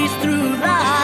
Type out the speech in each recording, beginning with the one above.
breeze through life.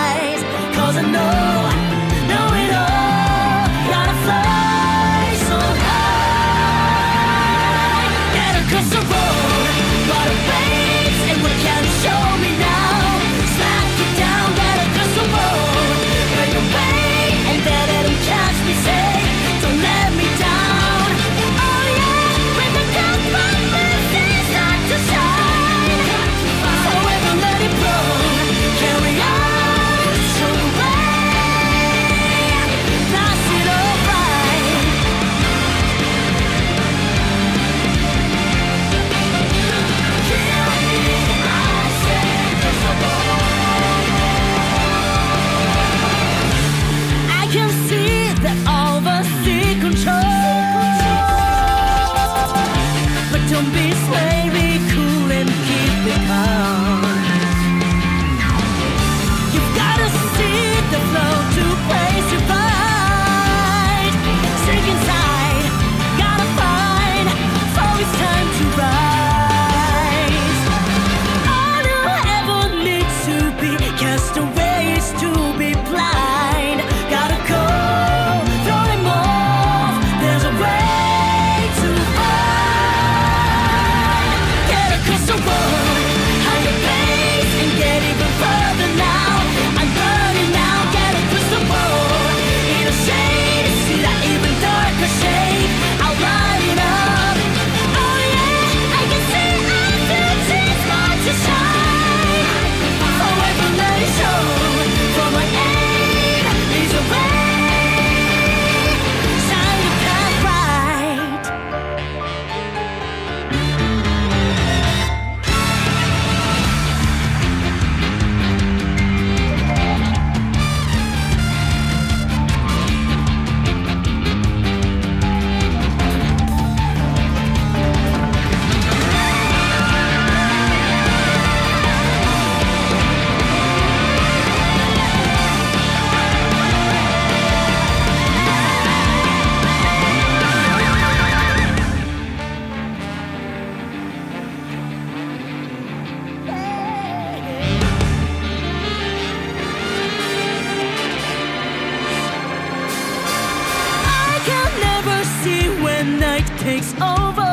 can never see when night takes over.